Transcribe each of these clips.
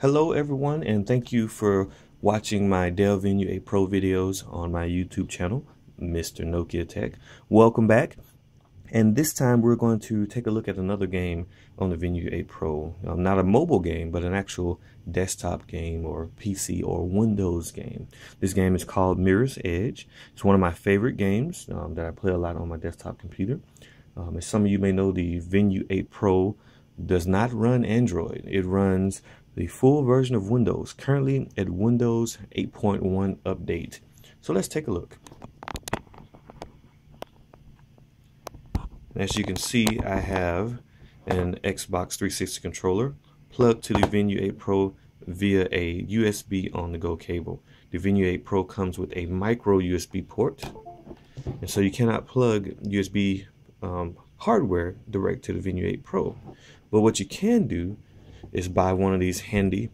Hello everyone and thank you for watching my Dell Venue 8 Pro videos on my YouTube channel, Mr. Nokia Tech. Welcome back. And this time we're going to take a look at another game on the Venue 8 Pro. Um, not a mobile game, but an actual desktop game or PC or Windows game. This game is called Mirror's Edge. It's one of my favorite games um, that I play a lot on my desktop computer. Um, as some of you may know, the Venue 8 Pro does not run Android. It runs the full version of Windows, currently at Windows 8.1 update. So let's take a look. As you can see, I have an Xbox 360 controller plugged to the Venue 8 Pro via a USB on-the-go cable. The Venue 8 Pro comes with a micro USB port, and so you cannot plug USB um, hardware direct to the Venue 8 Pro. But what you can do is buy one of these handy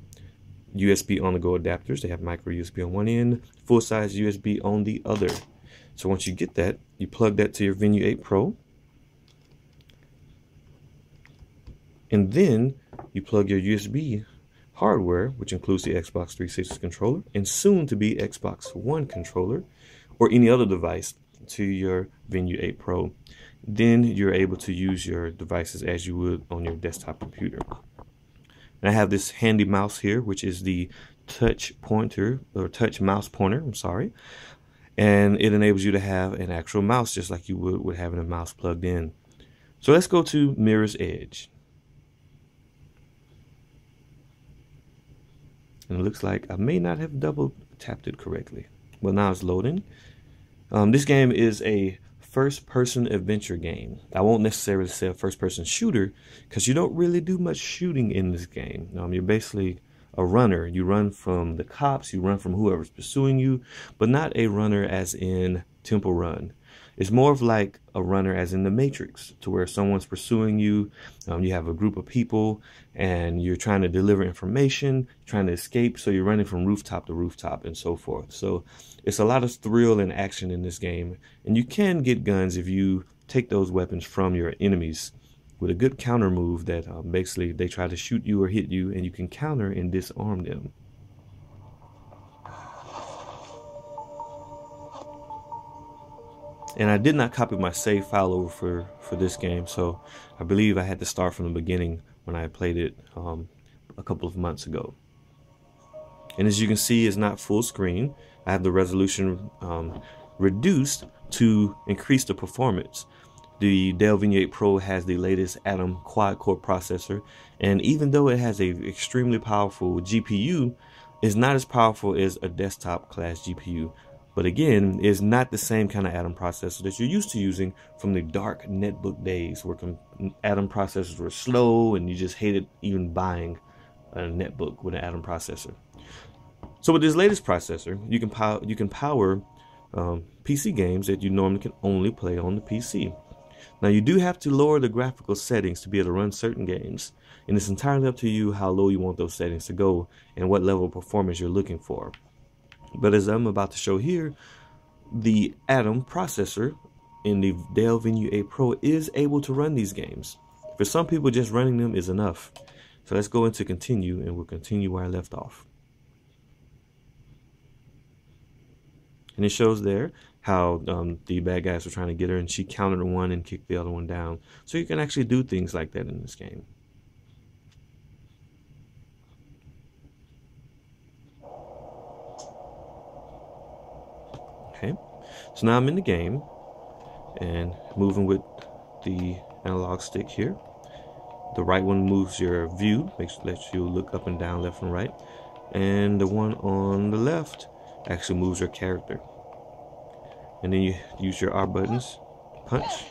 USB on-the-go adapters. They have micro USB on one end, full-size USB on the other. So once you get that, you plug that to your Venue 8 Pro. And then you plug your USB hardware, which includes the Xbox 360 controller and soon to be Xbox One controller or any other device to your Venue 8 Pro. Then you're able to use your devices as you would on your desktop computer. And I have this handy mouse here, which is the touch pointer or touch mouse pointer. I'm sorry. And it enables you to have an actual mouse just like you would with having a mouse plugged in. So let's go to Mirror's Edge. And it looks like I may not have double tapped it correctly. Well, now it's loading. Um, this game is a first person adventure game. I won't necessarily say a first person shooter because you don't really do much shooting in this game. Um, you're basically a runner. You run from the cops, you run from whoever's pursuing you, but not a runner as in Temple Run. It's more of like a runner as in the Matrix, to where someone's pursuing you, um, you have a group of people, and you're trying to deliver information, trying to escape, so you're running from rooftop to rooftop and so forth. So it's a lot of thrill and action in this game, and you can get guns if you take those weapons from your enemies with a good counter move that um, basically they try to shoot you or hit you, and you can counter and disarm them. And I did not copy my save file over for for this game so I believe I had to start from the beginning when I played it um, a couple of months ago. And as you can see it's not full screen. I have the resolution um, reduced to increase the performance. The Dell 8 Pro has the latest Atom quad-core processor and even though it has a extremely powerful GPU it's not as powerful as a desktop class GPU but again, it's not the same kind of Atom processor that you're used to using from the dark netbook days where Atom processors were slow and you just hated even buying a netbook with an Atom processor. So with this latest processor, you can power you can power um, PC games that you normally can only play on the PC. Now you do have to lower the graphical settings to be able to run certain games, and it's entirely up to you how low you want those settings to go and what level of performance you're looking for. But as I'm about to show here, the Atom processor in the Dell Venue 8 Pro is able to run these games. For some people, just running them is enough. So let's go into continue and we'll continue where I left off. And it shows there how um, the bad guys were trying to get her and she countered one and kicked the other one down. So you can actually do things like that in this game. Okay, so now I'm in the game and moving with the analog stick here. The right one moves your view, makes lets you look up and down, left and right. And the one on the left actually moves your character. And then you use your R buttons, punch,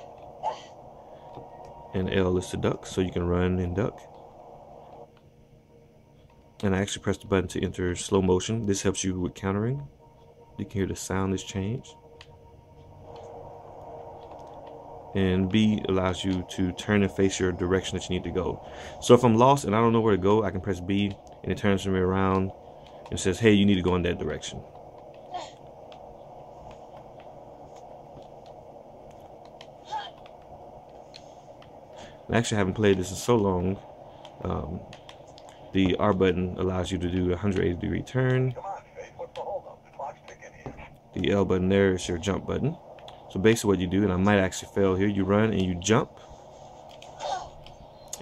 and L is to duck, so you can run and duck. And I actually press the button to enter slow motion. This helps you with countering you can hear the sound has changed. And B allows you to turn and face your direction that you need to go. So if I'm lost and I don't know where to go, I can press B and it turns me around and says, hey, you need to go in that direction. I actually haven't played this in so long. Um, The R button allows you to do a 180 degree turn. The L button there is your jump button. So basically what you do, and I might actually fail here, you run and you jump.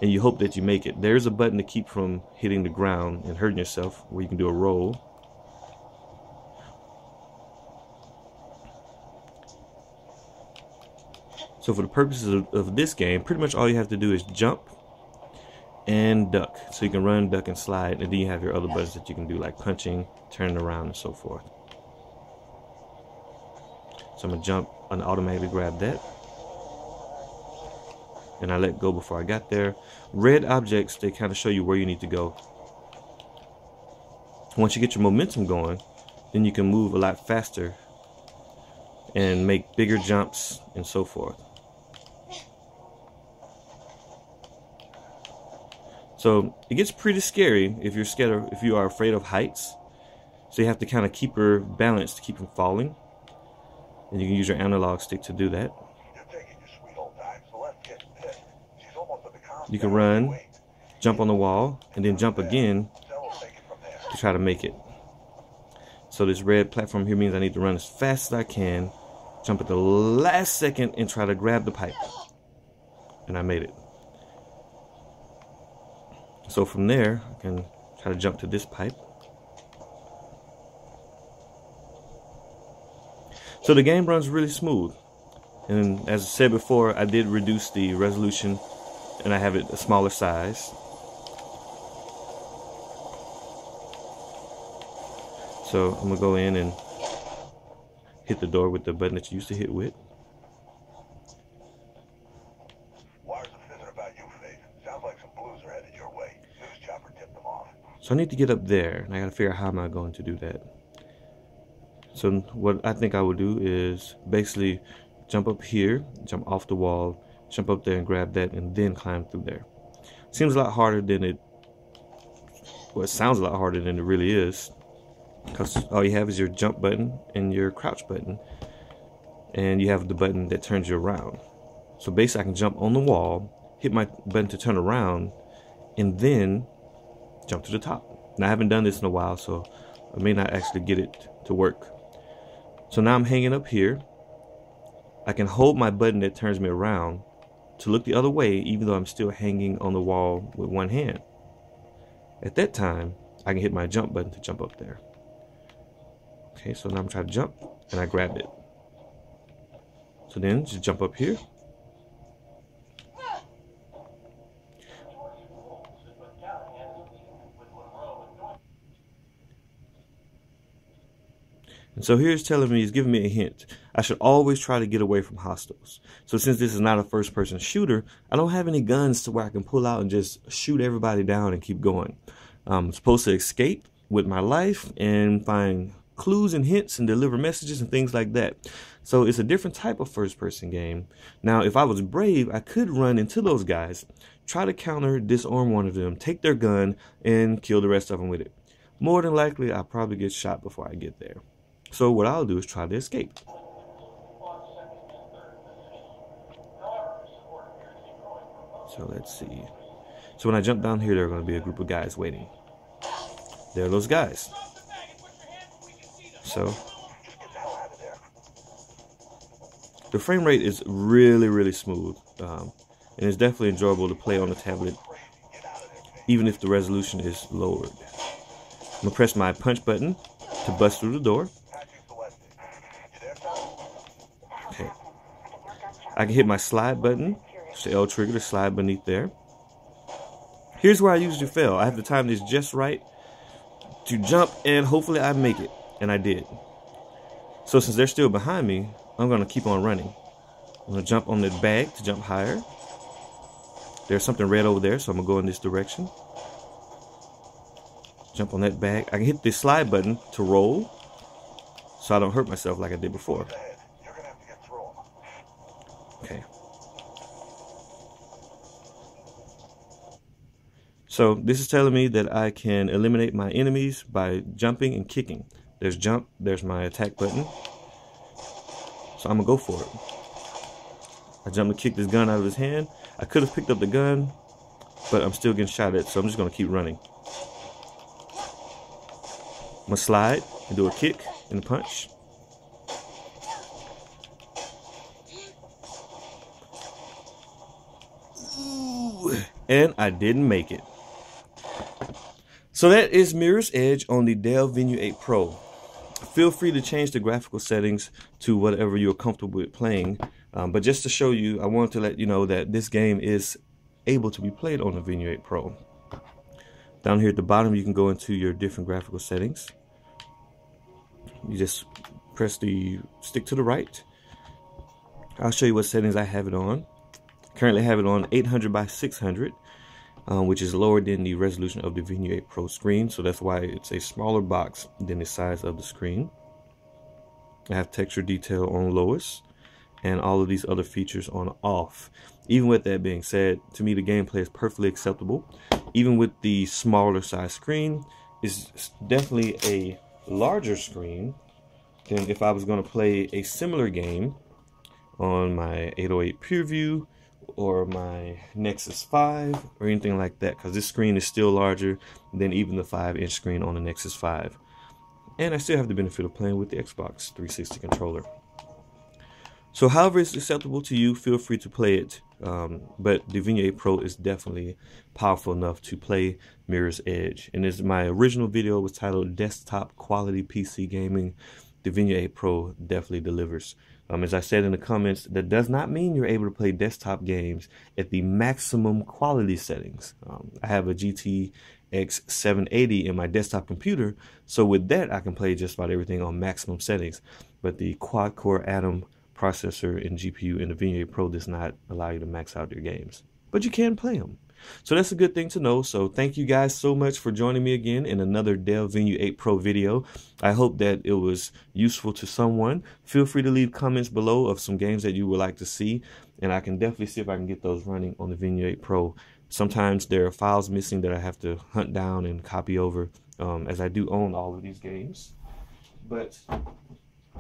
And you hope that you make it. There's a button to keep from hitting the ground and hurting yourself, where you can do a roll. So for the purposes of, of, this game, pretty much all you have to do is jump and duck. So you can run, duck, and slide, and then you have your other buttons that you can do like punching, turning around, and so forth. So I'm gonna jump and automatically grab that. And I let go before I got there. Red objects, they kind of show you where you need to go. Once you get your momentum going, then you can move a lot faster and make bigger jumps and so forth. So it gets pretty scary if you're scared of, if you are afraid of heights. So you have to kind of keep her balanced to keep from falling. And you can use your analog stick to do that. You can run, jump on the wall, and then jump again to try to make it. So this red platform here means I need to run as fast as I can, jump at the last second, and try to grab the pipe. And I made it. So from there, I can try to jump to this pipe. So the game runs really smooth. And as I said before, I did reduce the resolution and I have it a smaller size. So I'm gonna go in and hit the door with the button that you used to hit with. So I need to get up there, and I gotta figure out how am I going to do that. So what I think I will do is basically jump up here, jump off the wall, jump up there and grab that, and then climb through there. Seems a lot harder than it. Well, it sounds a lot harder than it really is, because all you have is your jump button and your crouch button, and you have the button that turns you around. So basically, I can jump on the wall, hit my button to turn around, and then jump to the top. Now I haven't done this in a while, so I may not actually get it to work. So now I'm hanging up here. I can hold my button that turns me around to look the other way, even though I'm still hanging on the wall with one hand. At that time, I can hit my jump button to jump up there. Okay, so now I'm trying to jump, and I grab it. So then, just jump up here. So here's telling me, he's giving me a hint. I should always try to get away from hostiles. So since this is not a first person shooter, I don't have any guns to where I can pull out and just shoot everybody down and keep going. I'm supposed to escape with my life and find clues and hints and deliver messages and things like that. So it's a different type of first person game. Now, if I was brave, I could run into those guys, try to counter, disarm one of them, take their gun, and kill the rest of them with it. More than likely, I'll probably get shot before I get there. So what I'll do is try to escape. So let's see. So when I jump down here, there are going to be a group of guys waiting. There are those guys. So the frame rate is really, really smooth. Um, and it's definitely enjoyable to play on the tablet, even if the resolution is lowered. I'm going to press my punch button to bust through the door. I can hit my slide button. Oh, it's the L trigger to slide beneath there. Here's where I usually fail. I have to time this just right to jump and hopefully I make it. And I did. So since they're still behind me, I'm to keep on running. I'm to jump on the bag to jump higher. There's something red over there, so I'm to go in this direction. Jump on that bag. I can hit the slide button to roll so I don't hurt myself like I did before. So this is telling me that I can eliminate my enemies by jumping and kicking. There's jump, there's my attack button. So I'm gonna go for it. I jump to kick this gun out of his hand. I could have picked up the gun, but I'm still getting shot at, so I'm just gonna keep running. I'm gonna slide and do a kick and a punch. And I didn't make it. So that is Mirror's Edge on the Dell Venue 8 Pro. Feel free to change the graphical settings to whatever you're comfortable with playing. Um, but just to show you, I wanted to let you know that this game is able to be played on the Venue 8 Pro. Down here at the bottom, you can go into your different graphical settings. You just press the stick to the right. I'll show you what settings I have it on. Currently have it on 800 by 600, um, which is lower than the resolution of the Venue 8 Pro screen. So that's why it's a smaller box than the size of the screen. I have texture detail on lowest and all of these other features on off. Even with that being said, to me the gameplay is perfectly acceptable. Even with the smaller size screen, it's definitely a larger screen than if I was going to play a similar game on my 808 PureView or my Nexus 5 or anything like that because this screen is still larger than even the 5 inch screen on the Nexus 5. And I still have the benefit of playing with the Xbox 360 controller. So however it's acceptable to you, feel free to play it. Um, but the Venue 8 Pro is definitely powerful enough to play Mirror's Edge. And as my original video was titled Desktop Quality PC Gaming, the Venue 8 Pro definitely delivers. Um, as I said in the comments, that does not mean you're able to play desktop games at the maximum quality settings. Um, I have a GTX 780 in my desktop computer, so with that I can play just about everything on maximum settings. But the quad-core Atom processor and GPU in the Venue Pro does not allow you to max out your games, but you can play them. So that's a good thing to know. So thank you guys so much for joining me again in another Dell Venue 8 Pro video. I hope that it was useful to someone. Feel free to leave comments below of some games that you would like to see, and I can definitely see if I can get those running on the Venue 8 Pro. Sometimes there are files missing that I have to hunt down and copy over, um, as I do own all of these games. But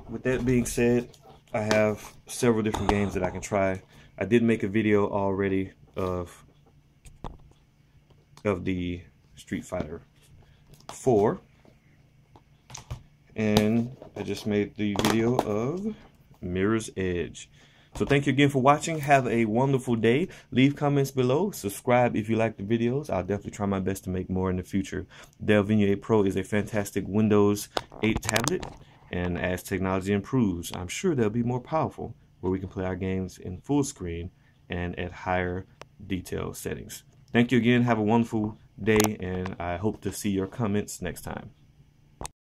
with that being said, I have several different games that I can try. I did make a video already of of the Street Fighter 4 and I just made the video of Mirror's Edge. So thank you again for watching. Have a wonderful day. Leave comments below. Subscribe if you like the videos. I'll definitely try my best to make more in the future. Dell Venue 8 Pro is a fantastic Windows 8 tablet. And as technology improves, I'm sure they'll be more powerful where we can play our games in full screen and at higher detail settings. Thank you again. Have a wonderful day, and I hope to see your comments next time.